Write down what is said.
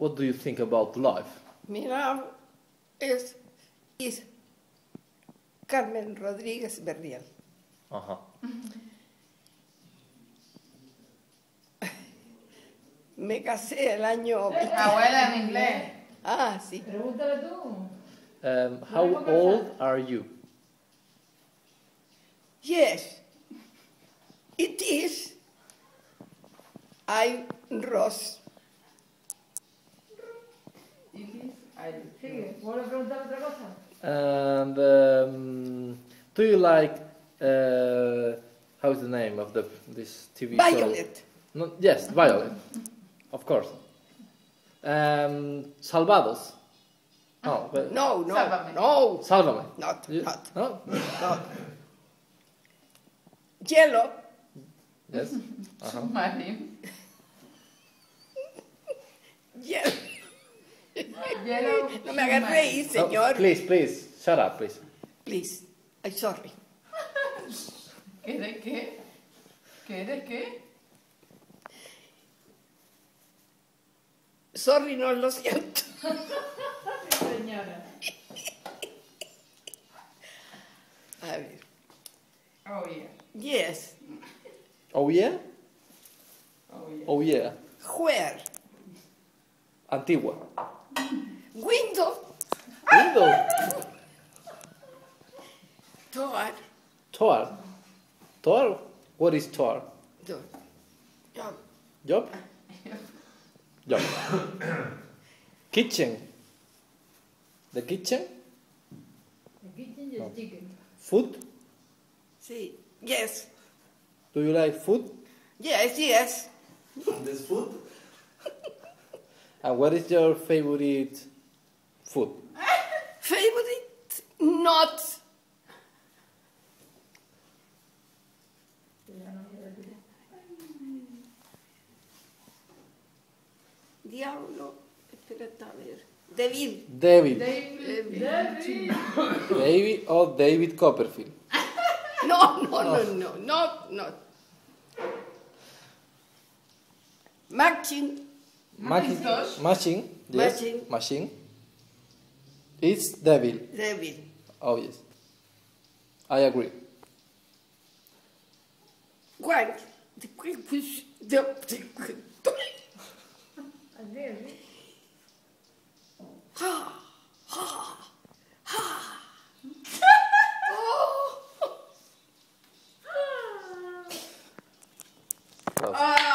what do you think about life? Mi nombre es, es Carmen Rodríguez Berriel. Uh-huh. Me casé el año... Abuela en inglés. Ah, sí. Pregúntale tú. Um, how old are you? Yes, it is. I'm Ross. Sigue. ¿Vuelve a preguntar otra cosa? And um, do you like uh, how's the name of the this TV show? Violet. No, yes, Violet, of course. Um, Salvados. Oh, well, No, no, Sálvame. no, Sálvame. not, You- not, No? not. Yellow, Yes. Uh-huh. Marín. Yellow. No me hagas reír, Oh, señor. please, please, shut up, please. Please, I'm sorry. ¿Qué de qué? ¿Qué de qué? Sorry, no lo siento. Señora. A ver. Oh, yeah. Yes, Oh yeah? Oh, yeah. Oh yeah. where? Antigua. Window, Window. door, Toar. Toar? What is toar? door. Door. Job? Job. kitchen. The kitchen? The kitchen is chicken. Food? Sí, yes, Do you like food? yes, yes. This food? and what is your favorite food? Favorite? Not. Diablo, espérate a ver. David. David. David. David. David or David Copperfield? No, no, no, oh. no, no, no. Matching. Matching. Yes. Matching. Matching. It's devil. Devil. Oh yes. I agree. Quite. The quick push. The. quick Again. Ha. Ha. Ha. Oh.